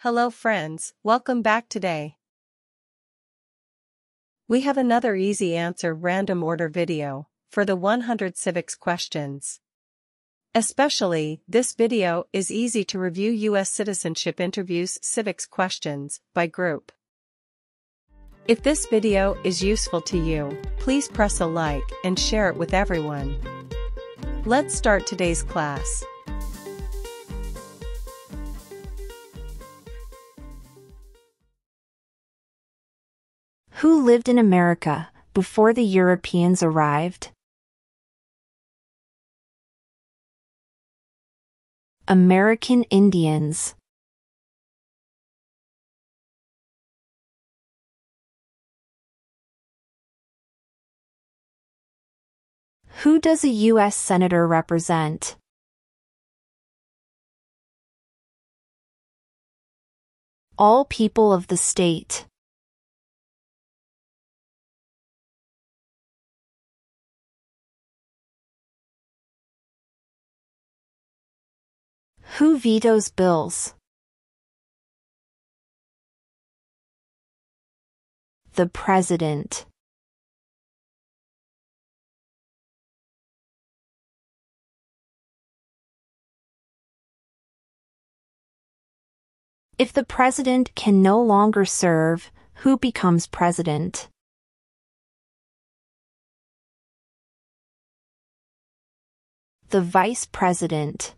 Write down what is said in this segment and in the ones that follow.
Hello friends, welcome back today. We have another easy answer random order video for the 100 civics questions. Especially, this video is easy to review U.S. citizenship interviews civics questions by group. If this video is useful to you, please press a like and share it with everyone. Let's start today's class. Who lived in America before the Europeans arrived? American Indians. Who does a U.S. Senator represent? All people of the state. Who vetoes bills? The President. If the president can no longer serve, who becomes president? The vice president.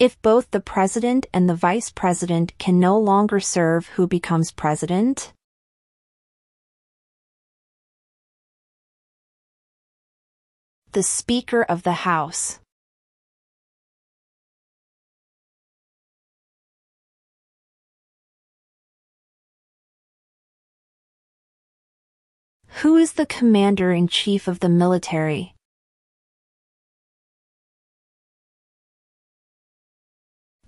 If both the president and the vice president can no longer serve who becomes president? The Speaker of the House. Who is the Commander-in-Chief of the military?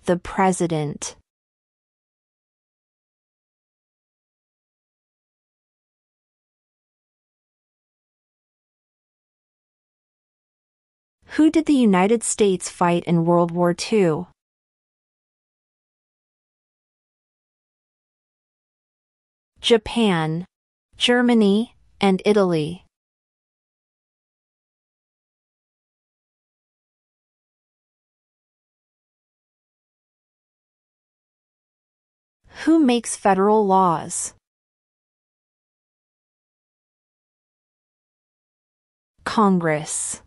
The President. Who did the United States fight in World War II? Japan, Germany, and Italy. Who makes federal laws? Congress.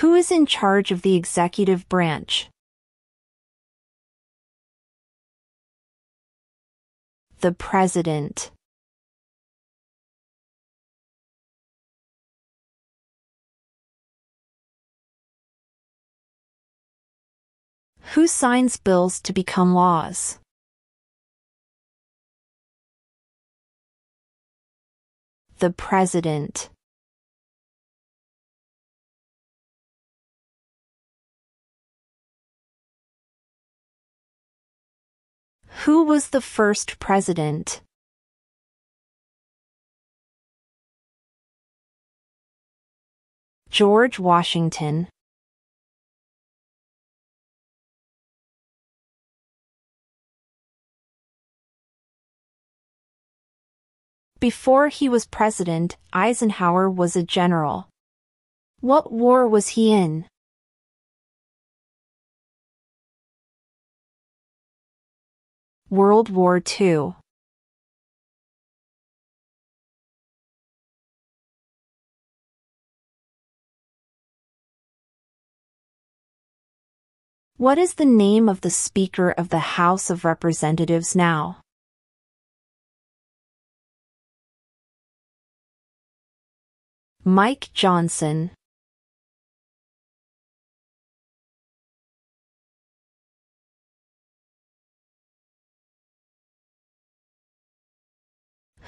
Who is in charge of the executive branch? The President. Who signs bills to become laws? The President. Who was the first president? George Washington. Before he was president, Eisenhower was a general. What war was he in? World War II What is the name of the Speaker of the House of Representatives now? Mike Johnson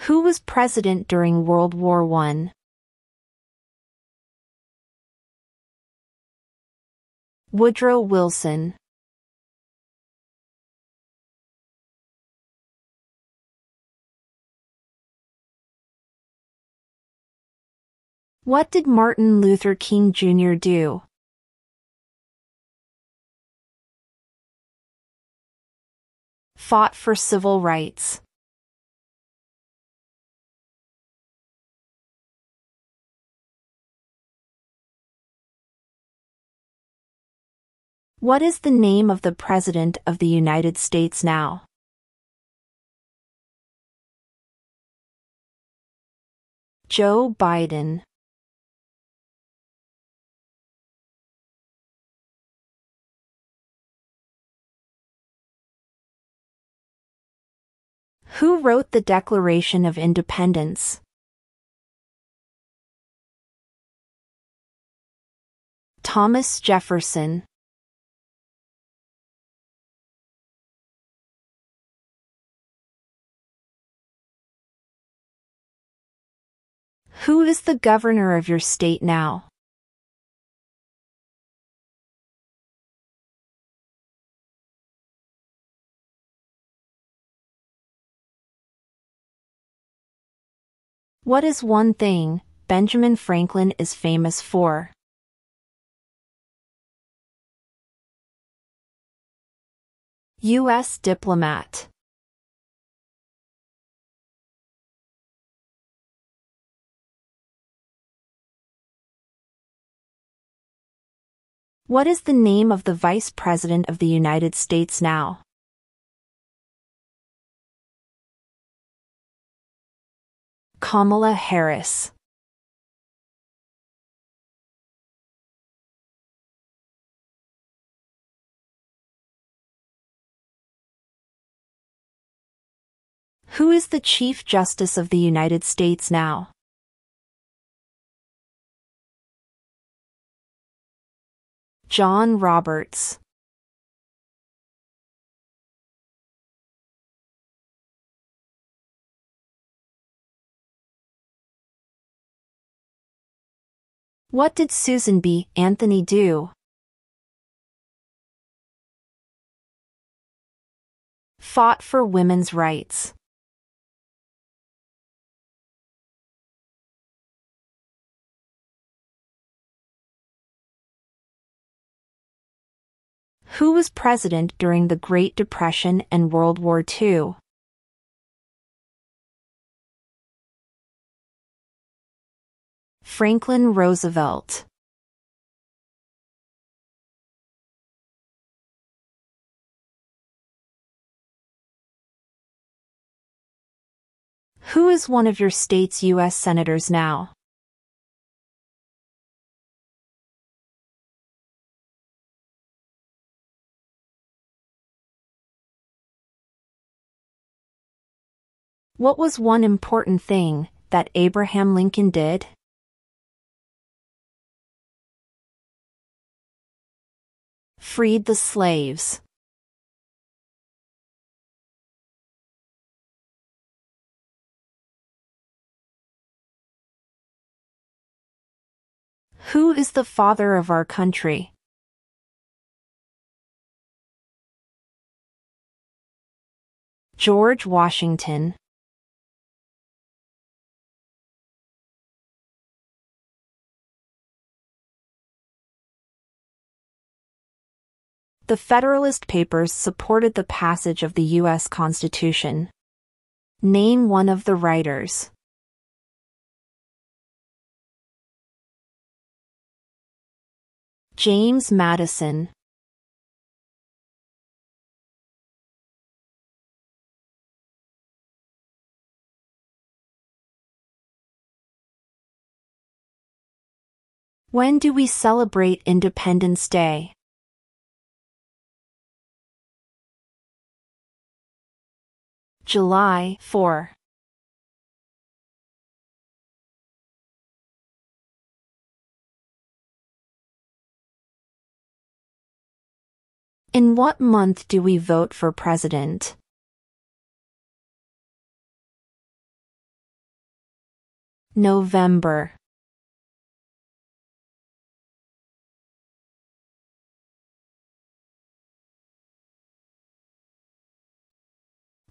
Who was president during World War I? Woodrow Wilson What did Martin Luther King Jr. do? Fought for civil rights. What is the name of the President of the United States now? Joe Biden. Who wrote the Declaration of Independence? Thomas Jefferson. Who is the governor of your state now? What is one thing Benjamin Franklin is famous for? U.S. diplomat. What is the name of the Vice President of the United States now? Kamala Harris. Who is the Chief Justice of the United States now? John Roberts What did Susan B. Anthony do? Fought for women's rights. Who was president during the Great Depression and World War II? Franklin Roosevelt Who is one of your state's U.S. senators now? What was one important thing that Abraham Lincoln did? Freed the slaves. Who is the father of our country? George Washington The Federalist Papers supported the passage of the U.S. Constitution. Name one of the writers. James Madison When do we celebrate Independence Day? July 4. In what month do we vote for president? November.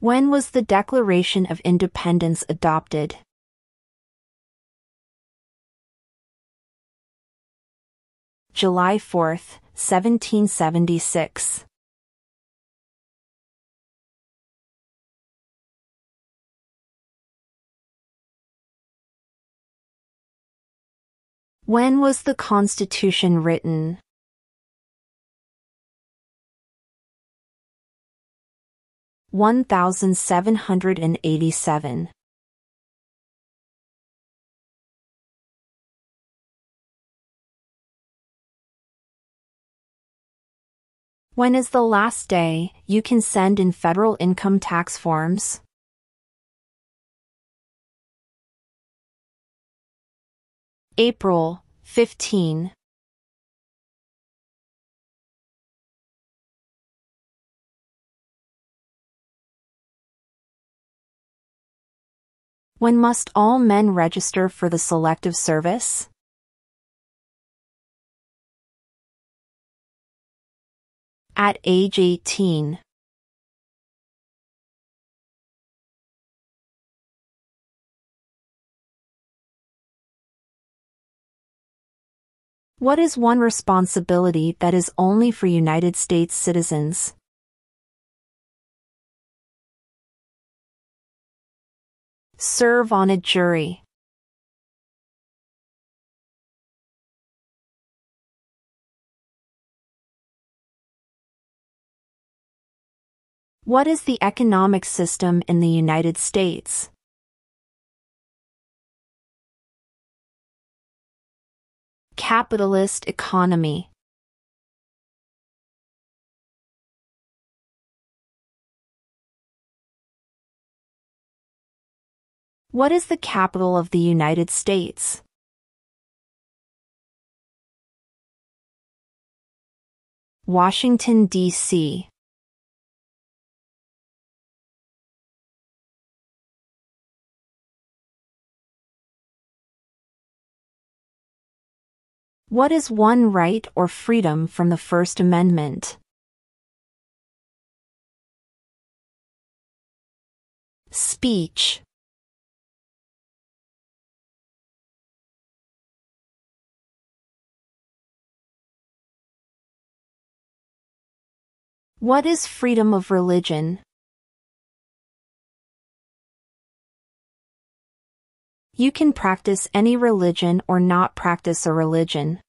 When was the Declaration of Independence adopted? July 4, 1776. When was the Constitution written? One thousand seven hundred and eighty-seven. When is the last day you can send in federal income tax forms? April 15. When must all men register for the Selective Service? At age 18. What is one responsibility that is only for United States citizens? Serve on a jury. What is the economic system in the United States? Capitalist economy. What is the capital of the United States? Washington, D.C. What is one right or freedom from the First Amendment? Speech What is freedom of religion? You can practice any religion or not practice a religion.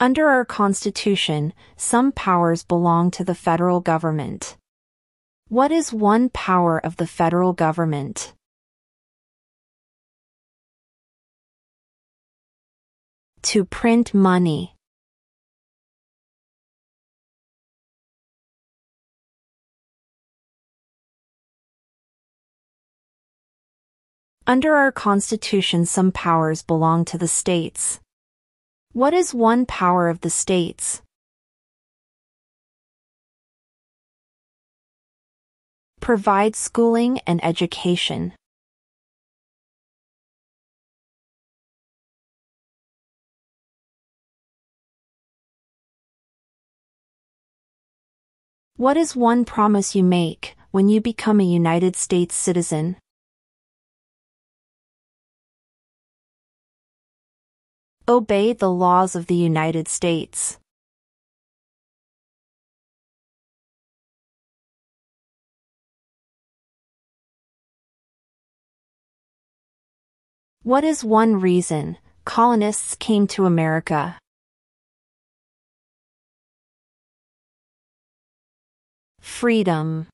Under our Constitution, some powers belong to the federal government. What is one power of the federal government? To print money. Under our Constitution some powers belong to the states. What is one power of the states? Provide schooling and education. What is one promise you make when you become a United States citizen? Obey the laws of the United States. What is one reason colonists came to America? Freedom.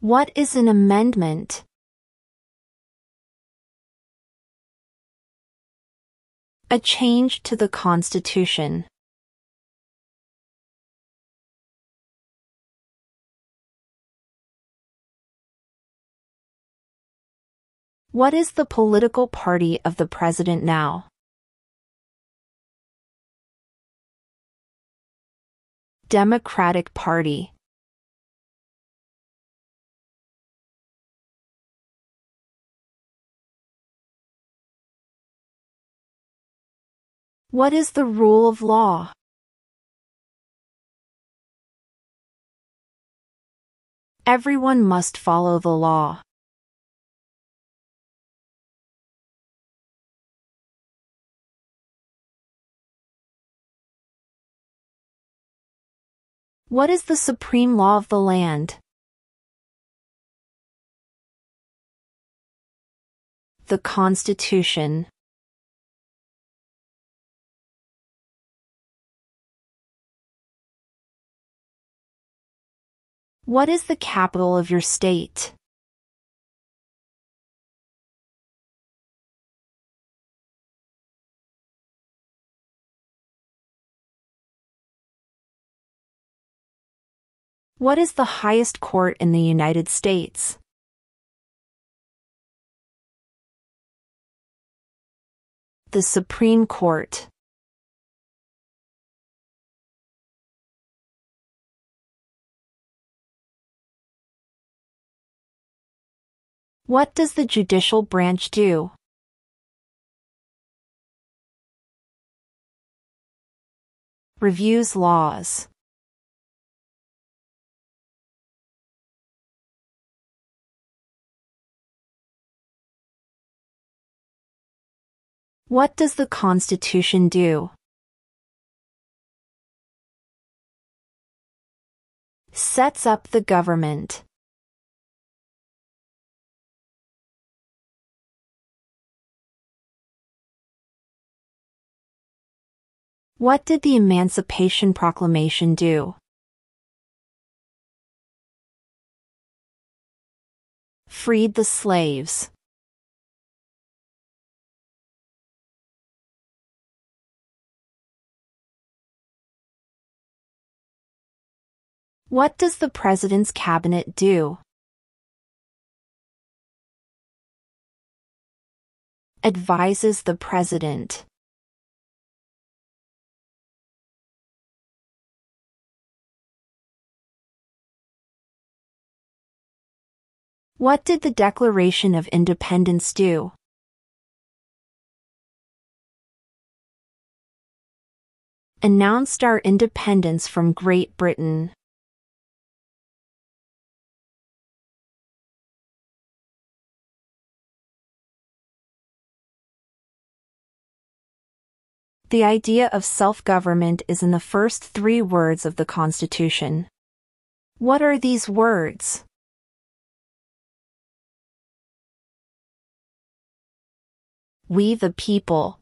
What is an amendment? A change to the Constitution. What is the political party of the president now? Democratic Party. What is the rule of law? Everyone must follow the law. What is the supreme law of the land? The Constitution. What is the capital of your state? What is the highest court in the United States? The Supreme Court. What does the judicial branch do? Reviews laws. What does the Constitution do? Sets up the government. What did the Emancipation Proclamation do? Freed the slaves. What does the President's Cabinet do? Advises the President. What did the Declaration of Independence do? Announced our independence from Great Britain. The idea of self-government is in the first three words of the Constitution. What are these words? We the people.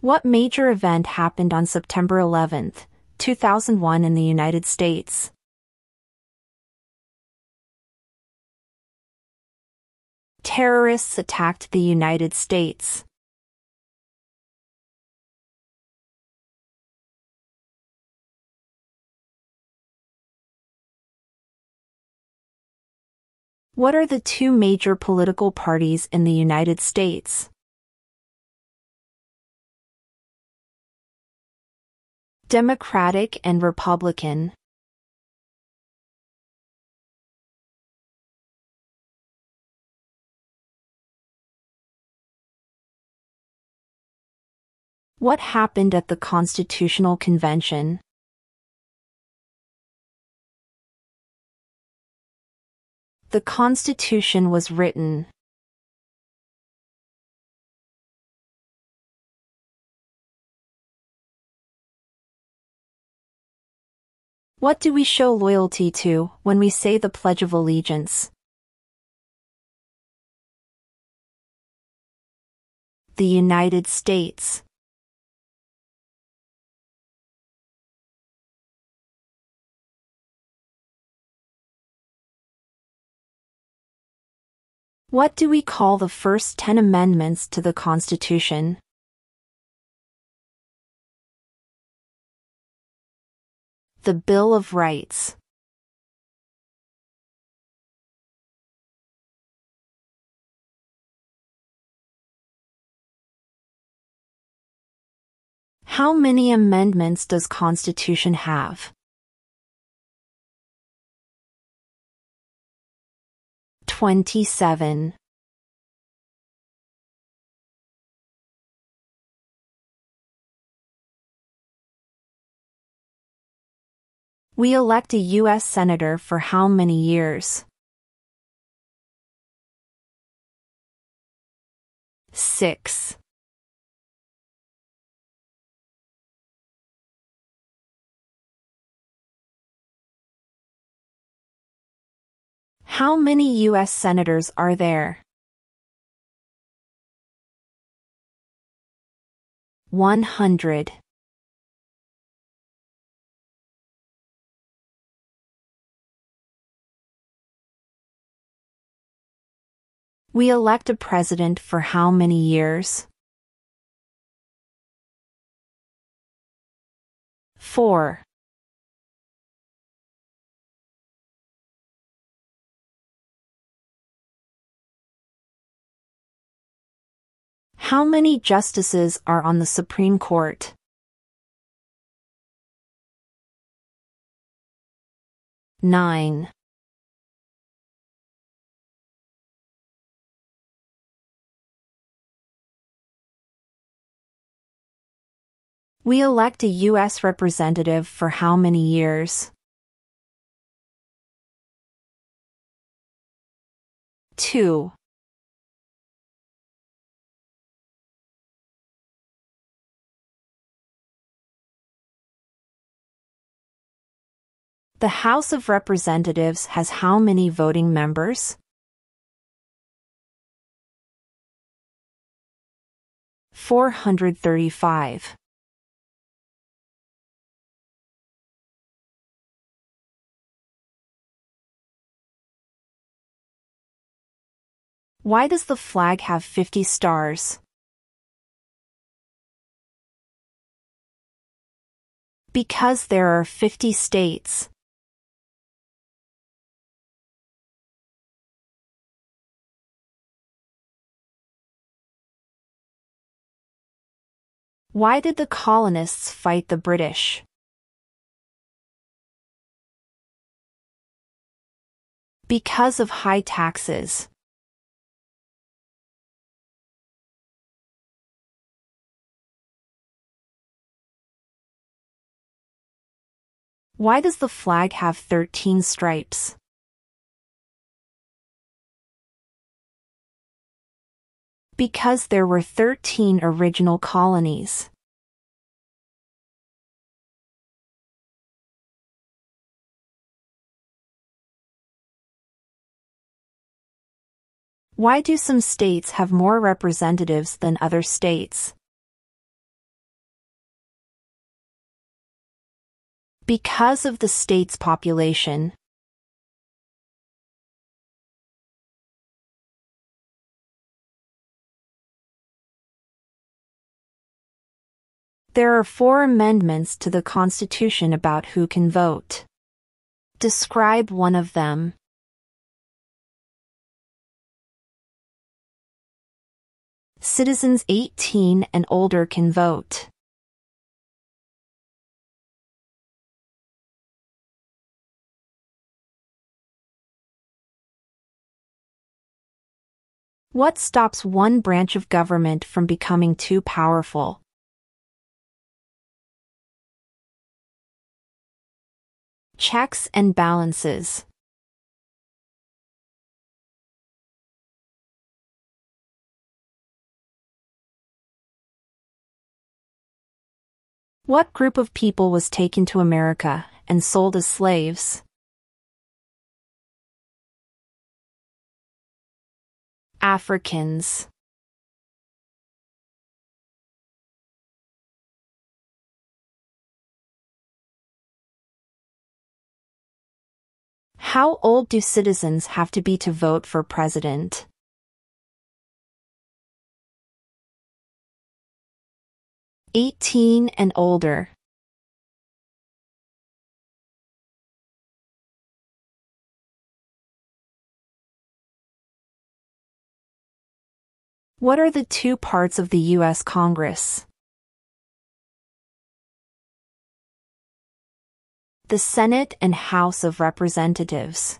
What major event happened on September 11, 2001 in the United States? Terrorists attacked the United States. What are the two major political parties in the United States? Democratic and Republican. What happened at the Constitutional Convention? The Constitution was written. What do we show loyalty to when we say the Pledge of Allegiance? The United States. What do we call the first 10 amendments to the Constitution? The Bill of Rights. How many amendments does Constitution have? 27. We elect a U.S. Senator for how many years? 6. How many U.S. Senators are there? 100. We elect a president for how many years? 4. How many justices are on the Supreme Court? 9. We elect a U.S. representative for how many years? 2. The House of Representatives has how many voting members? 435. Why does the flag have 50 stars? Because there are 50 states. Why did the colonists fight the British? Because of high taxes. Why does the flag have 13 stripes? Because there were 13 original colonies. Why do some states have more representatives than other states? Because of the state's population. There are four amendments to the Constitution about who can vote. Describe one of them. Citizens 18 and older can vote. What stops one branch of government from becoming too powerful? Checks and balances. What group of people was taken to America and sold as slaves? Africans How old do citizens have to be to vote for president? Eighteen and older. What are the two parts of the U.S. Congress? the Senate and House of Representatives.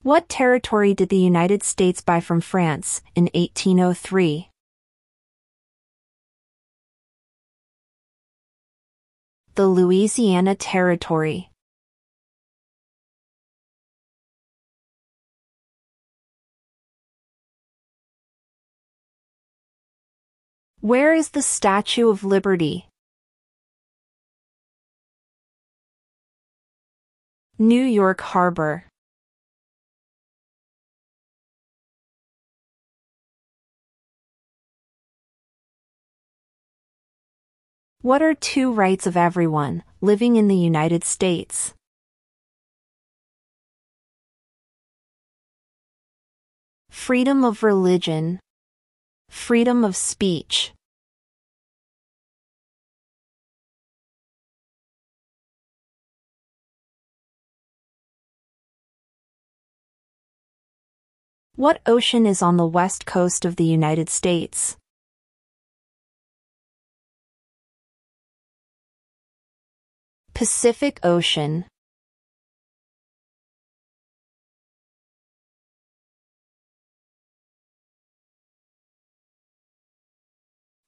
What territory did the United States buy from France in 1803? The Louisiana Territory. Where is the Statue of Liberty? New York Harbor. What are two rights of everyone living in the United States? Freedom of religion. Freedom of speech. What ocean is on the west coast of the United States? Pacific Ocean.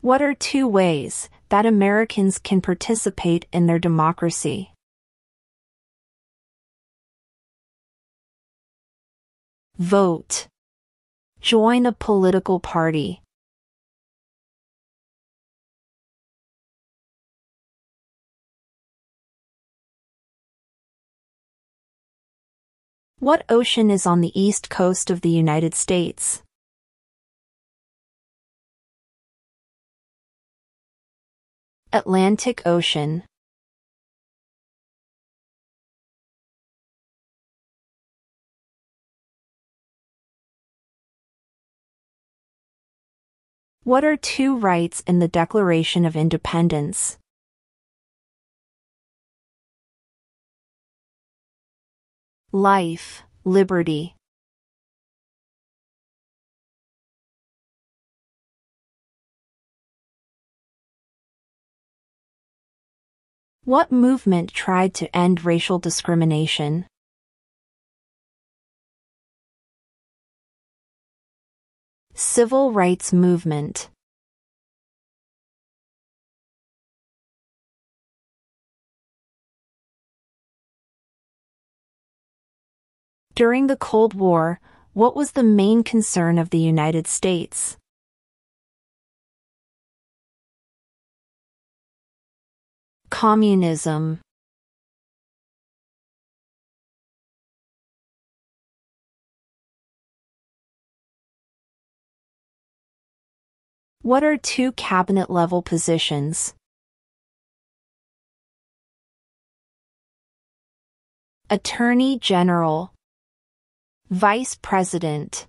What are two ways that Americans can participate in their democracy? Vote. Join a political party. What ocean is on the east coast of the United States? Atlantic Ocean. What are two rights in the Declaration of Independence? Life, liberty. What movement tried to end racial discrimination? Civil rights movement During the Cold War, what was the main concern of the United States? Communism. What are two cabinet level positions? Attorney General. Vice President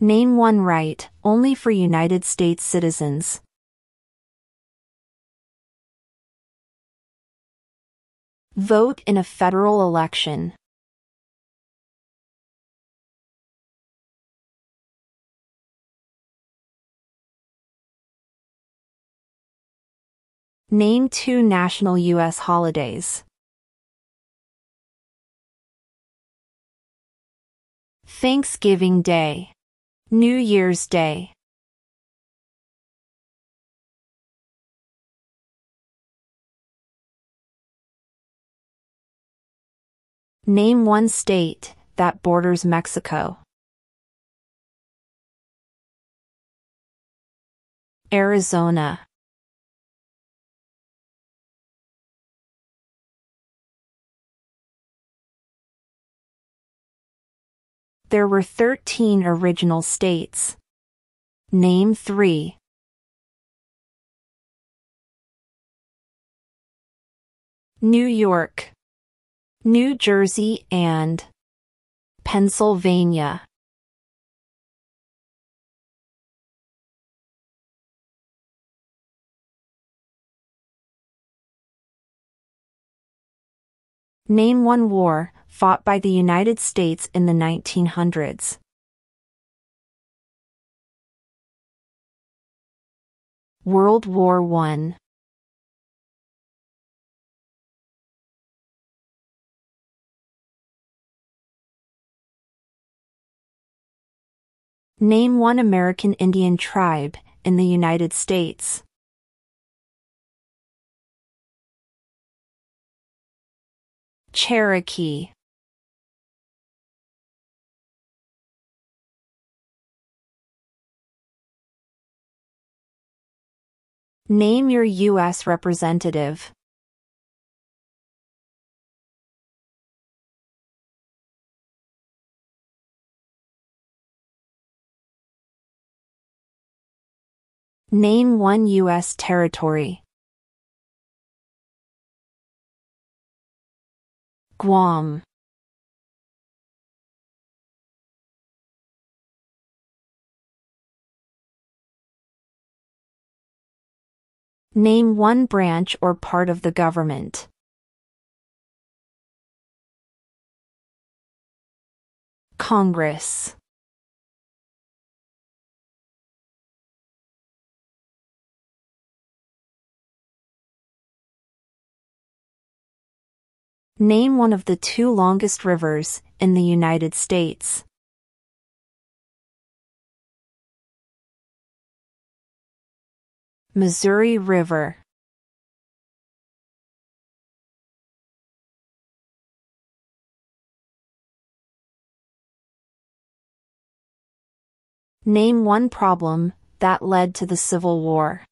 Name one right, only for United States citizens. Vote in a federal election. Name two national U.S. holidays. Thanksgiving Day. New Year's Day. Name one state that borders Mexico. Arizona. There were 13 original states. Name three. New York. New Jersey and Pennsylvania. Name one war fought by the United States in the 1900s. World War I. Name one American Indian tribe in the United States. Cherokee Name your U.S. representative. Name one U.S. territory. Guam. Name one branch or part of the government. Congress. Name one of the two longest rivers in the United States. Missouri River Name one problem that led to the Civil War.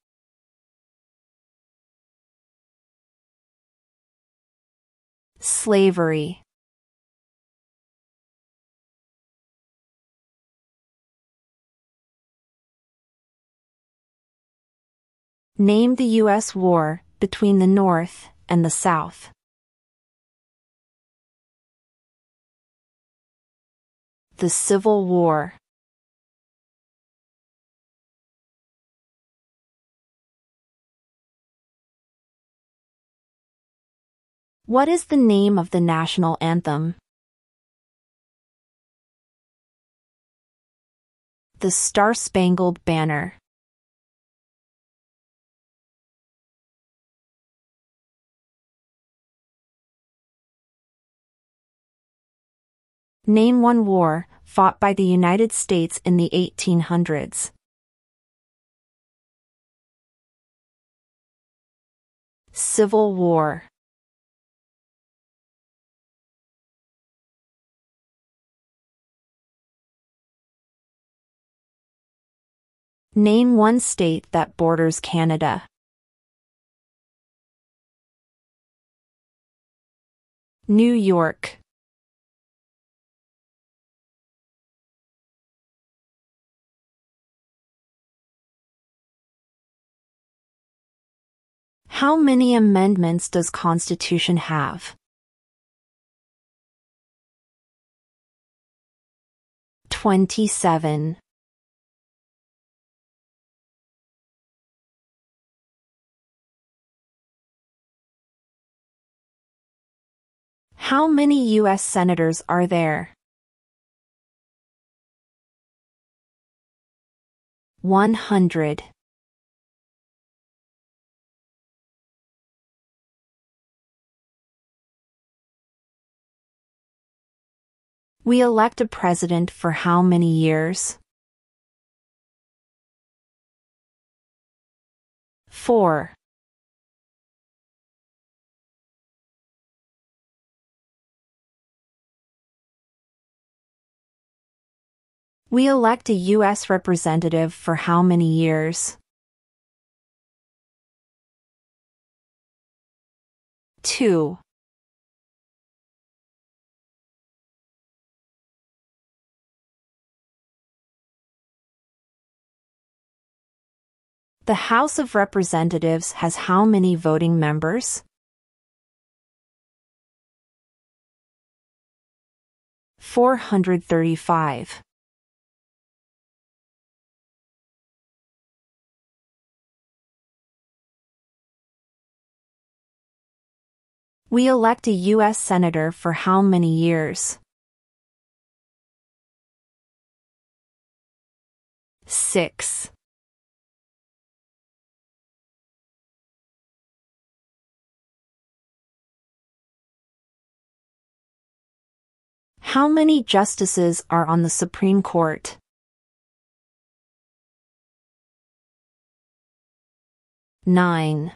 Slavery Name the U.S. war between the North and the South. The Civil War. What is the name of the national anthem? The Star Spangled Banner. Name one war fought by the United States in the 1800s. Civil War Name one state that borders Canada. New York. How many amendments does Constitution have? 27. How many U.S. senators are there? 100. We elect a president for how many years? 4. We elect a U.S. representative for how many years? 2. The House of Representatives has how many voting members? 435. We elect a U.S. Senator for how many years? 6. How many justices are on the Supreme Court? Nine.